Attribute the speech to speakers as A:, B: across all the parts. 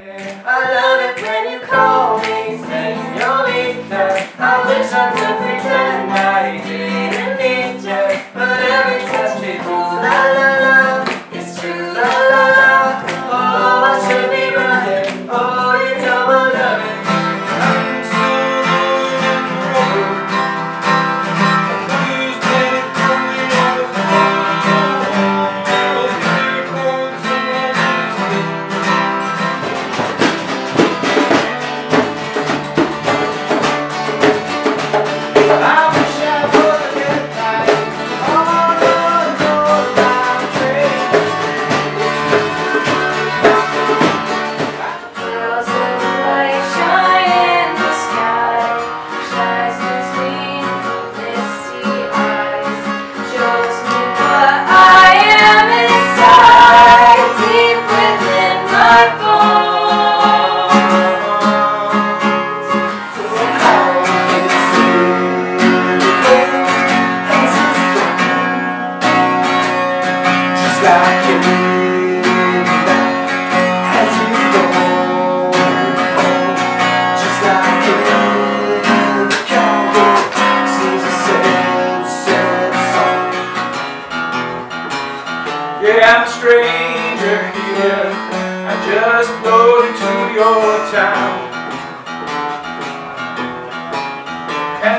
A: I love it when you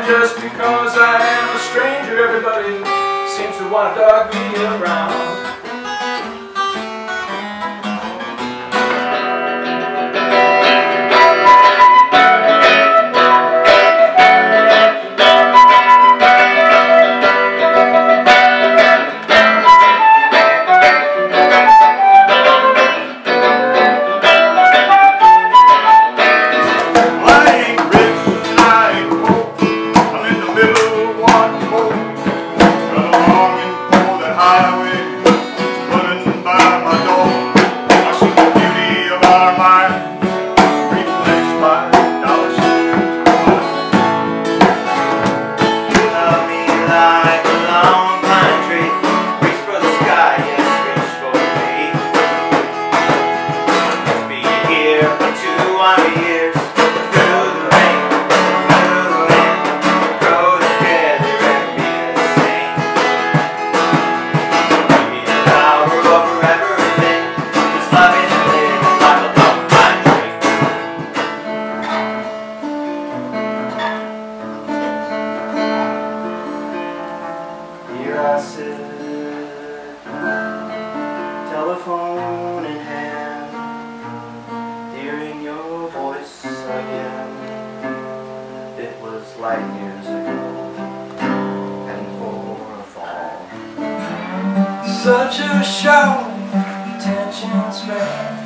A: Just because I am a stranger, everybody seems to want to dog me around. such a show. attention span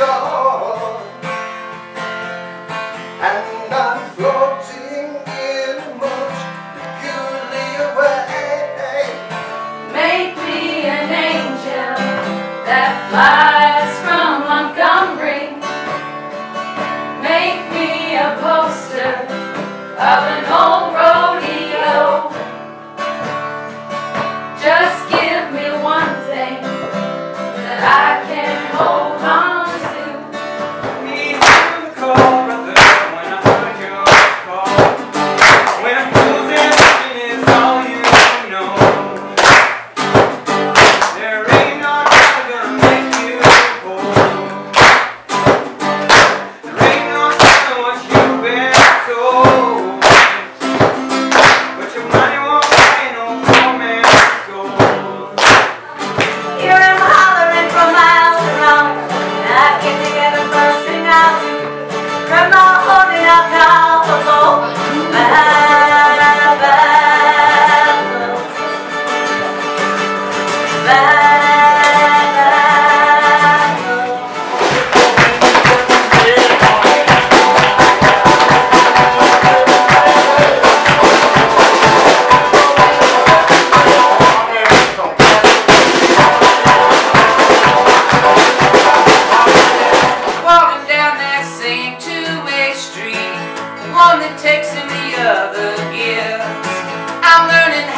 A: And
B: I'm floating in a peculiar way. Make me an angel that
A: flies from Montgomery. Make me a poster of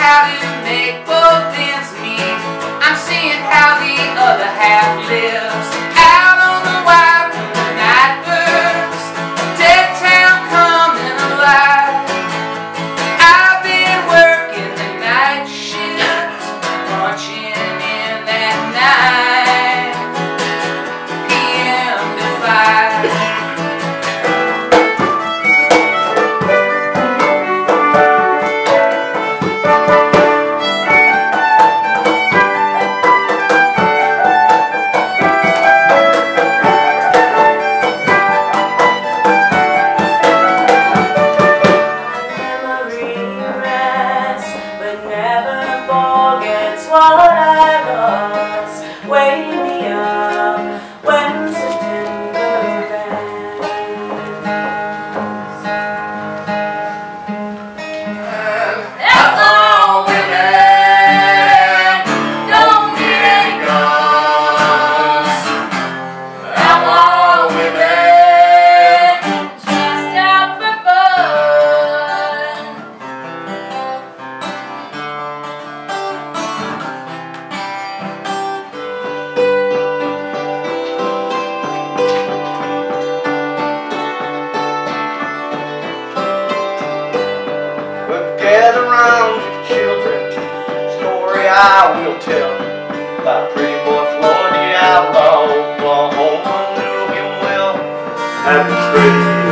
C: how to make both ends meet. I'm seeing how the other half lives.
D: and trade.